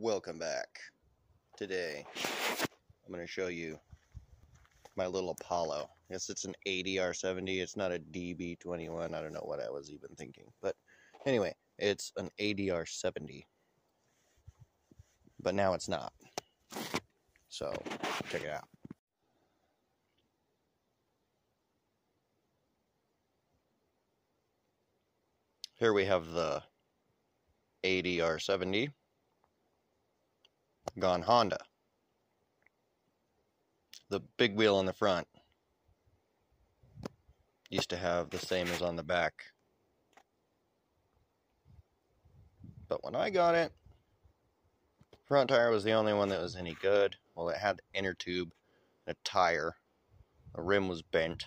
welcome back. Today, I'm going to show you my little Apollo. Yes, it's an ADR70. It's not a DB21. I don't know what I was even thinking. But anyway, it's an ADR70. But now it's not. So, check it out. Here we have the ADR70 gone Honda. The big wheel on the front used to have the same as on the back. But when I got it, front tire was the only one that was any good. Well, it had the inner tube, a tire, the rim was bent,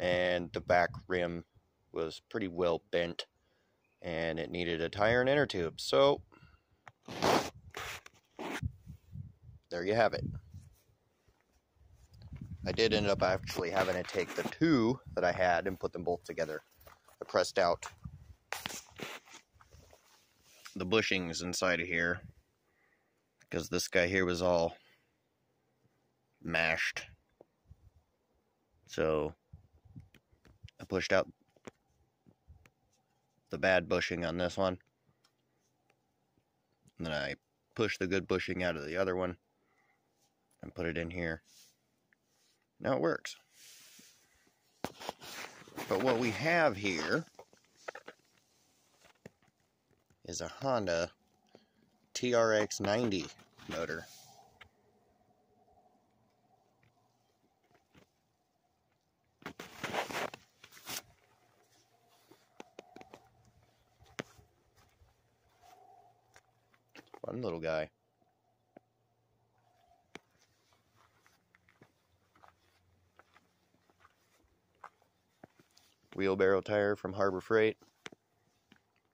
and the back rim was pretty well bent, and it needed a tire and inner tube. So there you have it. I did end up actually having to take the two that I had and put them both together. I pressed out the bushings inside of here because this guy here was all mashed. So I pushed out the bad bushing on this one. And then I pushed the good bushing out of the other one and put it in here. Now it works. But what we have here is a Honda TRX 90 motor. Fun little guy. Wheelbarrow tire from Harbor Freight.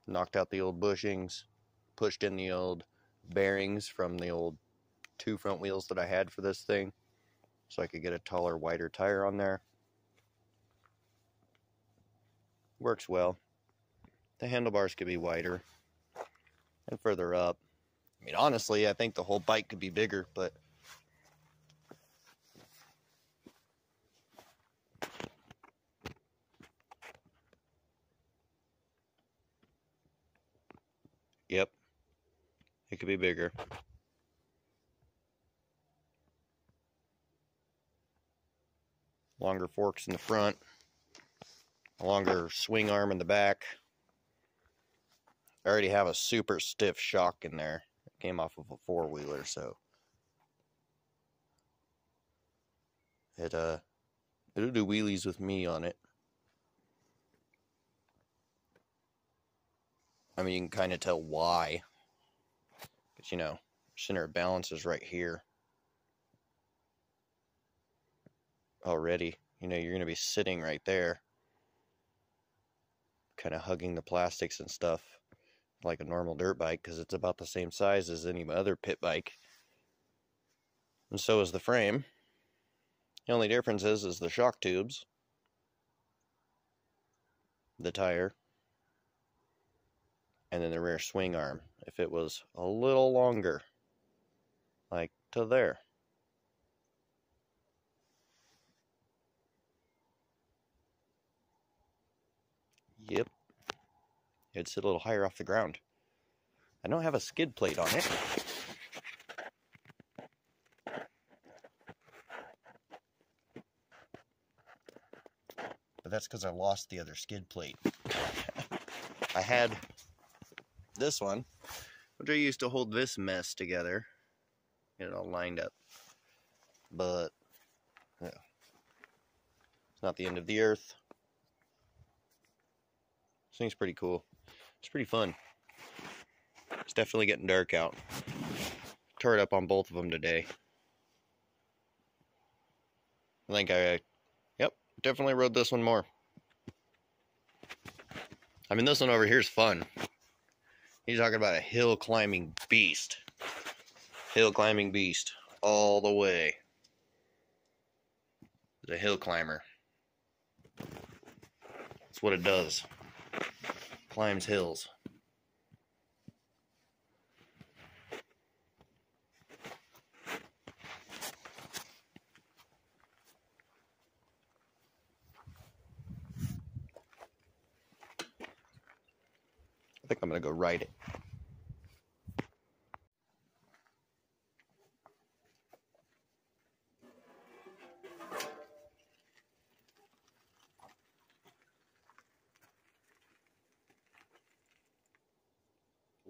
Knocked out the old bushings, pushed in the old bearings from the old two front wheels that I had for this thing so I could get a taller, wider tire on there. Works well. The handlebars could be wider and further up. I mean, honestly, I think the whole bike could be bigger, but Yep. It could be bigger. Longer forks in the front. A Longer swing arm in the back. I already have a super stiff shock in there. It came off of a four-wheeler, so... It, uh... It'll do wheelies with me on it. I mean, you can kind of tell why. Because, you know, center of balance is right here. Already. You know, you're going to be sitting right there. Kind of hugging the plastics and stuff. Like a normal dirt bike. Because it's about the same size as any other pit bike. And so is the frame. The only difference is, is the shock tubes. The tire and then the rear swing arm. If it was a little longer, like to there. Yep. It'd sit a little higher off the ground. I don't have a skid plate on it. But that's because I lost the other skid plate. I had this one, which I used to hold this mess together, get it all lined up. But, yeah, it's not the end of the earth. This thing's pretty cool. It's pretty fun. It's definitely getting dark out. Tore it up on both of them today. I think I, yep, definitely rode this one more. I mean, this one over here is fun. He's talking about a hill climbing beast. Hill climbing beast. All the way. The hill climber. That's what it does. Climbs hills. I think I'm going to go ride it.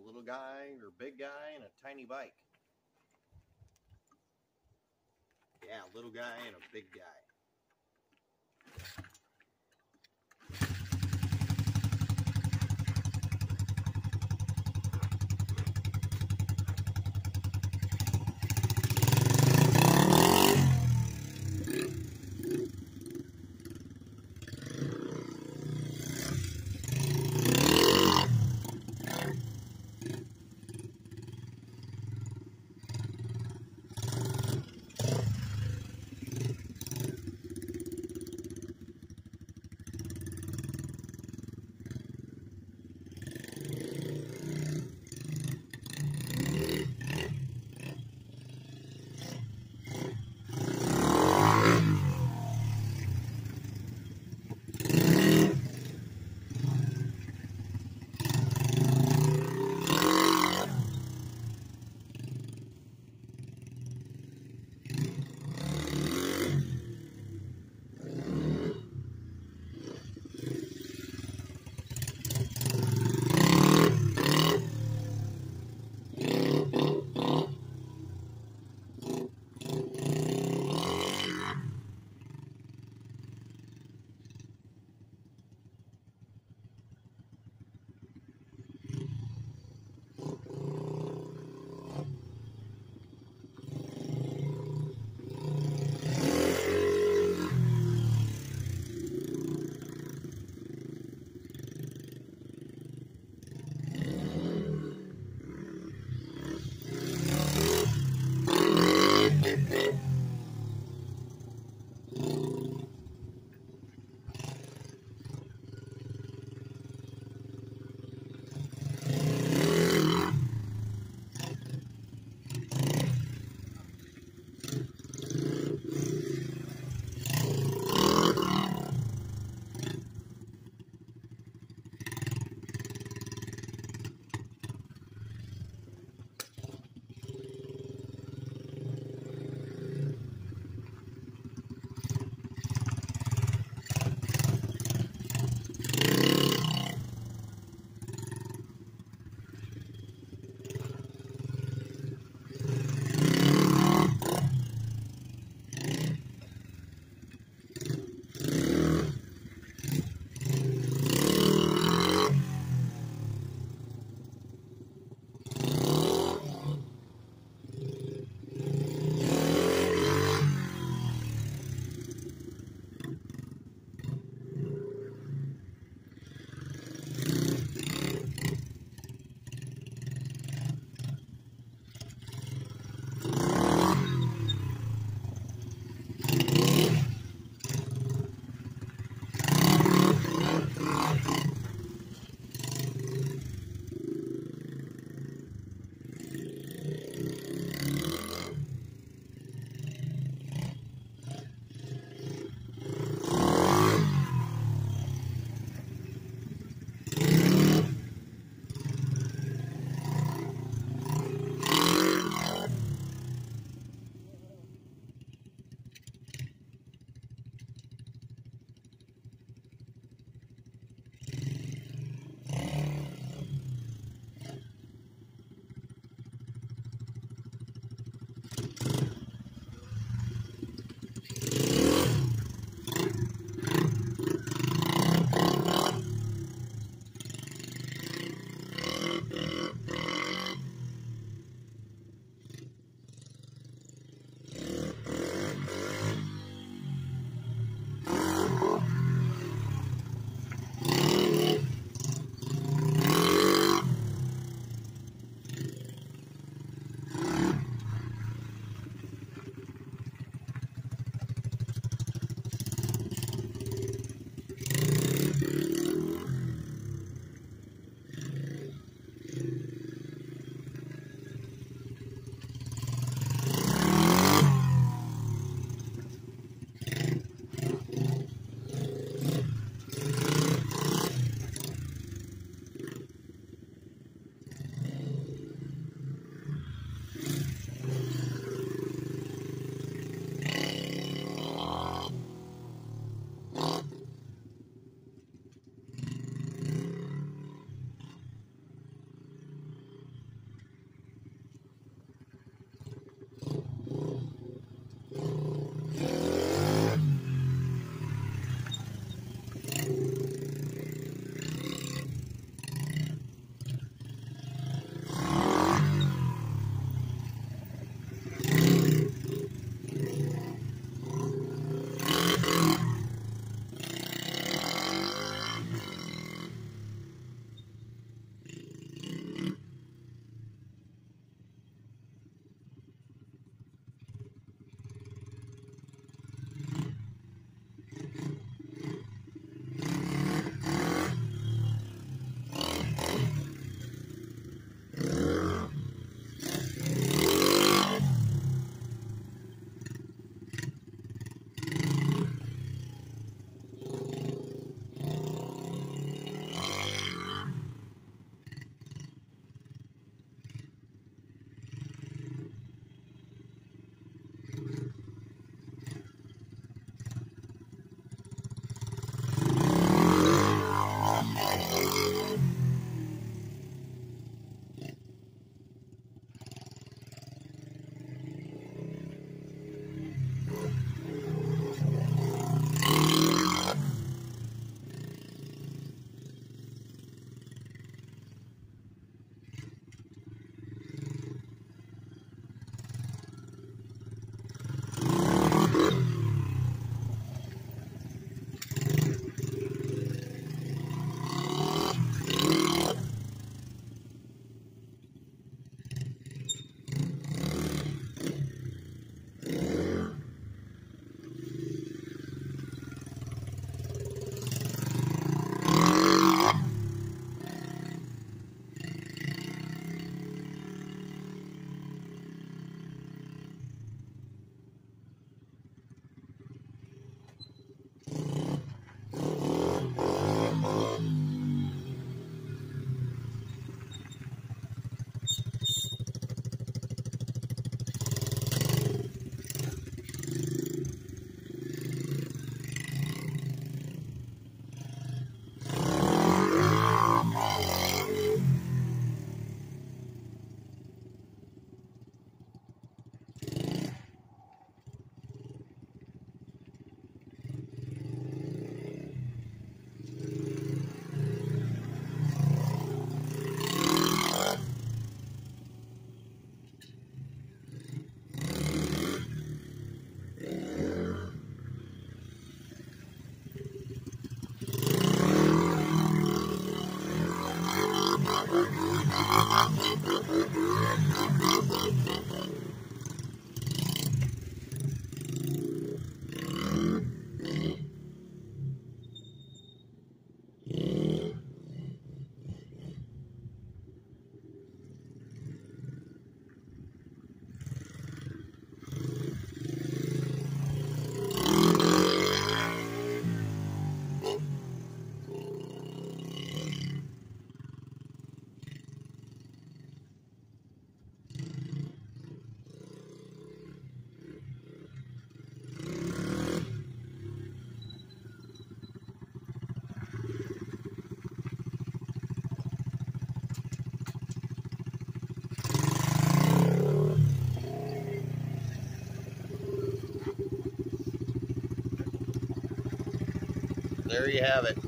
Little guy or big guy and a tiny bike. Yeah, little guy and a big guy. There you have it.